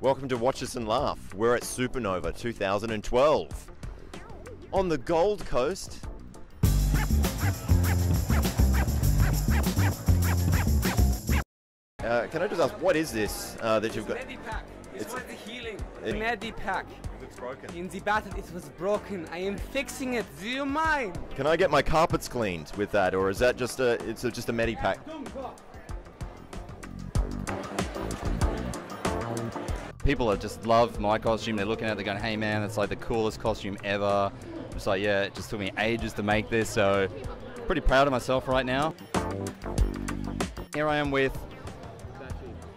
Welcome to Watch Us and Laugh. We're at Supanova 2012. On the Gold Coast. Uh, can I just ask, what is this uh, that you've got? Medipack. This It's- was the healing. it- Medipack. It's broken. In the battle, it was broken. I am fixing it. Do you mind? Can I get my carpets cleaned with that, or is that just a it's a, just a medipack? People are just love my costume. They're looking at it, they're going, hey man, it's like the coolest costume ever. It's like, yeah, it just took me ages to make this, so pretty proud of myself right now. Here I am with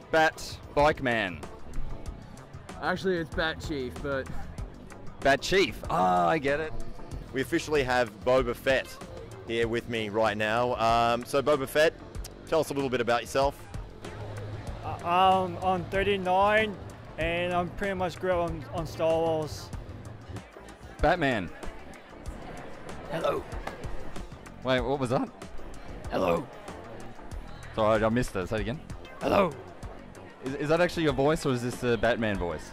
Bat Bike Man. Actually, it's Bat Chief, but Bat Chief. Ah, I get it. We officially have Boba Fett here with me right now. Um, so Boba Fett, tell us a little bit about yourself. Um, I'm 39 and I'm pretty much grew up on, on Star Wars. Batman. hello, Wait, what was that? hello, Sorry, I missed that. Say it again. hello. Is, is that actually your voice, or is this the Batman voice?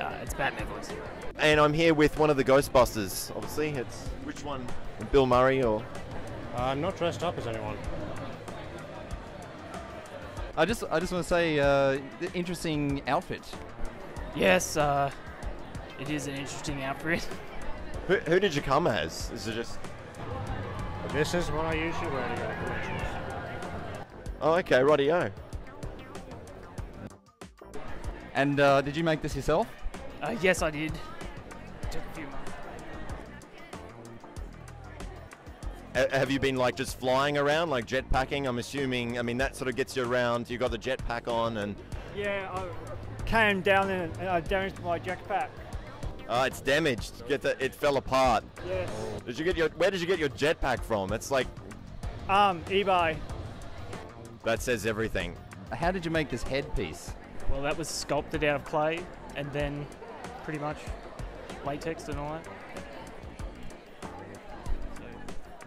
Uh, it's Batman voice. And I'm here with one of the Ghostbusters. Obviously, it's which one? Bill Murray or? I'm not dressed up as anyone. I just, I just want to say, uh, interesting outfit. Yes, uh, it is an interesting outfit. Who, who did you come as? Is it just? This is what I usually wear to go to conventions. Oh, okay, rightio. And uh, did you make this yourself? Uh, yes, I did. Took a few months. Have you been like just flying around, like jetpacking? I'm assuming. I mean, that sort of gets you around. You got the jetpack on, and Yeah, I came down and, and I damaged my jetpack. uh, it's damaged. Get the, it fell apart. Yes. Did you get your? Where did you get your jetpack from? It's like Um, eBay. that says everything. How did you make this headpiece? Well, that was sculpted out of clay and then pretty much latex and all that.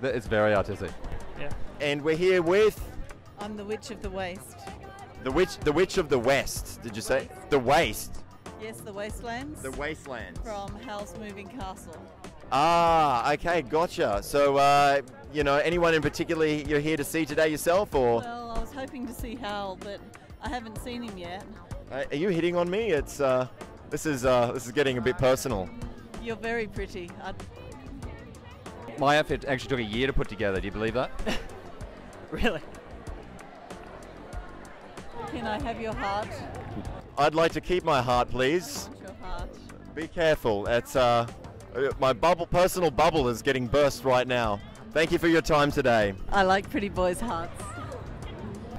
It's very artistic. Yeah. And we're here with I'm the Witch of the Waste. the witch, the witch of the west. Did you say the waste? Yes, the Wastelands The wasteland. from Howl's Moving Castle. Ah, okay, gotcha. So, uh, you know, anyone in particular you're here to see today yourself, or Well, I was hoping to see Howl, but I haven't seen him yet. uh, are you hitting on me? It's uh, this is uh, this is getting a bit personal. You're very pretty. I, My outfit actually took a year to put together. Do you believe that? Really? can I have your heart? I'd like to keep my heart, please. Your heart. Be careful. It's uh, uh, my bubble, personal bubble is getting burst right now. Thank you for your time today. I like pretty boys' hearts.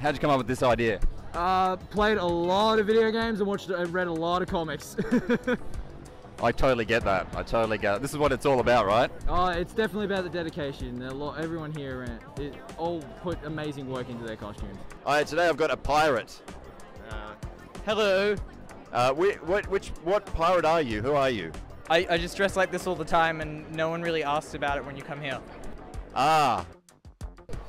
How'd you come up with this idea? Uh, played a lot of video games and watched and read a lot of comics. I totally get that. I totally get it. This is what it's all about, right? oh, it's definitely about the dedication. A lot, everyone here, uh, it all put amazing work into their costumes. All right, today I've got a pirate. Hello. Uh, whi what, which, what pirate are you? Who are you? I, I just dress like this all the time, and no one really asks about it when you come here. Ah,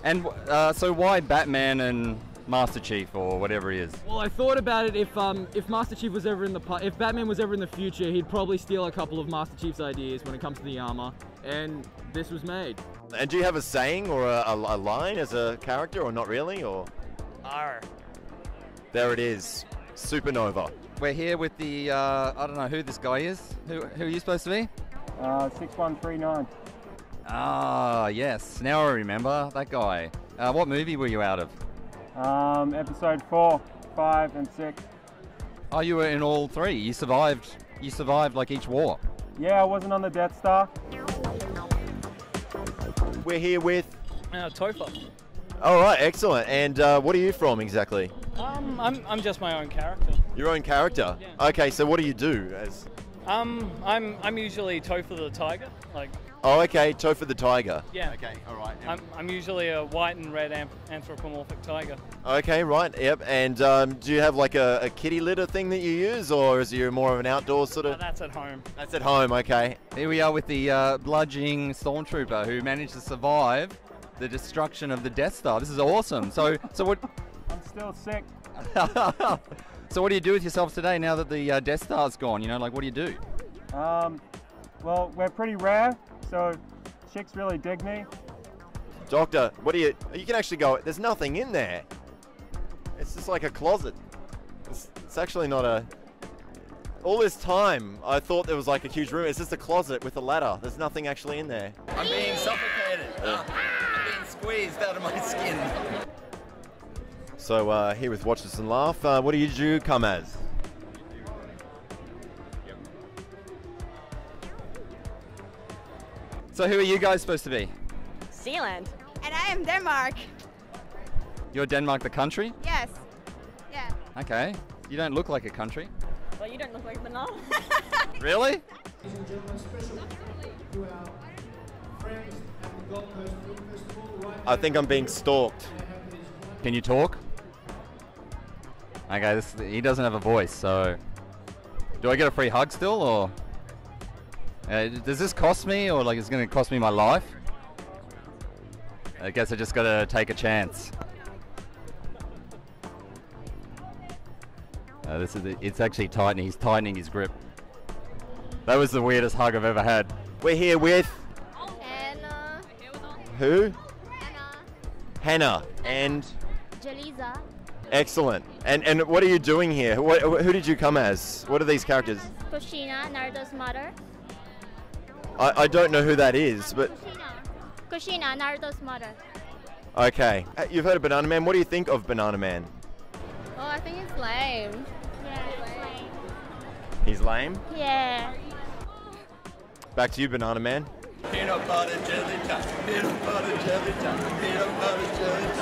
And uh, so why Batman and Master Chief or whatever he is? Well, I thought about it. If um, if Master Chief was ever in the if Batman was ever in the future, he'd probably steal a couple of Master Chief's ideas when it comes to the armor, and this was made. and do you have a saying or a, a, a line as a character, or not really? Or R. there it is, Supanova. We're here with the uh, I don't know who this guy is. Who who are you supposed to be? Uh, 6139. Ah, yes. Now I remember that guy. Uh, what movie were you out of? Um, episode 4, 5, and 6. Oh, you were in all three. You survived. You survived like each war. Yeah, I wasn't on the Death Star. We're here with. Uh, Topher. All right, excellent. And uh, what are you from exactly? Um, I'm, I'm just my own character. Your own character. Yeah. Okay, so what do you do? As Um, I'm, I'm usually Topher the tiger. Like, oh, okay, Topher the tiger. yeah. Okay, all right. I'm, I'm usually a white and red anthropomorphic tiger. Okay, right. Yep. And um, do you have like a, a kitty litter thing that you use, or is you more of an outdoor sort of? that's at home. That's at home. Okay. Here we are with the uh, bludgeoning stormtrooper who managed to survive the destruction of the Death Star. This is awesome. So, so what? I'm still sick. So what do you do with yourself today now that the uh, Death Star's gone? You know, like what do you do? Um, well, we're pretty rare, so chicks really dig me. Doctor, what do you? You can actually go. There's nothing in there. It's just like a closet. It's, it's actually not a. All this time, I thought there was like a huge room. It's just a closet with a ladder. There's nothing actually in there. I'm being suffocated. I'm being squeezed out of my skin. So uh, here with Watch This and Laugh, uh, what do you do come as? So who are you guys supposed to be? Zealand. And I am Denmark. You're Denmark, the country? Yes. Yeah. Okay. You don't look like a country. Well, you don't look like a banana. Really? I think I'm being stalked. Can you talk? Okay, this, he doesn't have a voice, so do I get a free hug still, or uh, does this cost me, or like it's going to cost me my life? I guess I just got to take a chance. Uh, this is it's actually tightening. He's tightening his grip. That was the weirdest hug I've ever had. We're here with Anna. who? Anna. Hannah and Jaliza. excellent. And and what are you doing here? What, who did you come as? What are these characters? Kushina, Naruto's mother. I, I don't know who that is, but Kushina. Kushina, Naruto's mother. okay. Uh, You've heard of Banana Man. What do you think of Banana Man? Oh, I think it's lame. Yeah, He's lame. Yeah. Back to you, Banana Man. Peanut butter jelly time, peanut butter jelly time, peanut butter jelly time, peanut butter jelly